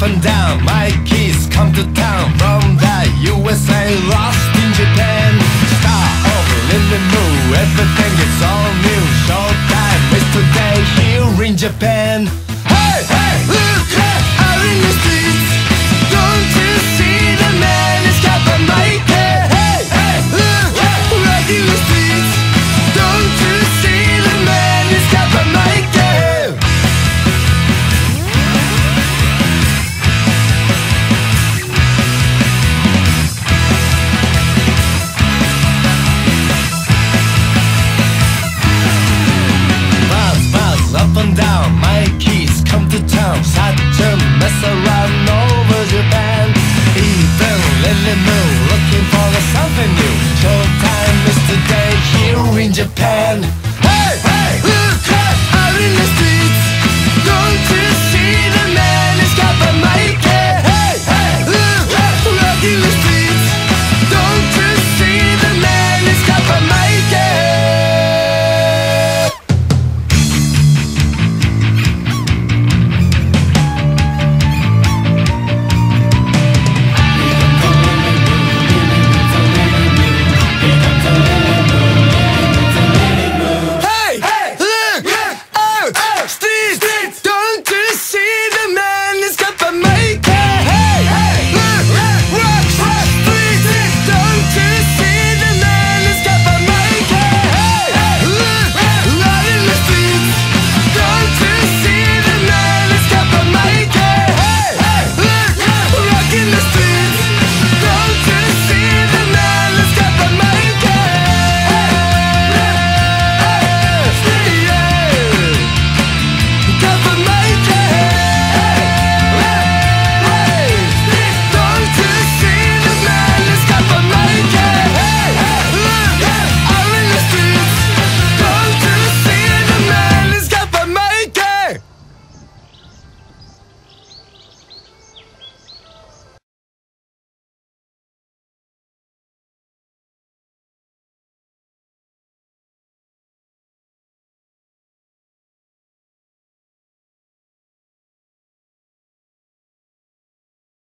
up and down. My kids come to town from the USA, lost in Japan. Star of Lily Moo, everything is all new. Showtime is today here in Japan. looking for something new. Showtime is today here in Japan.